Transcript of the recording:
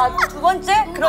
아, 두 번째? 그럼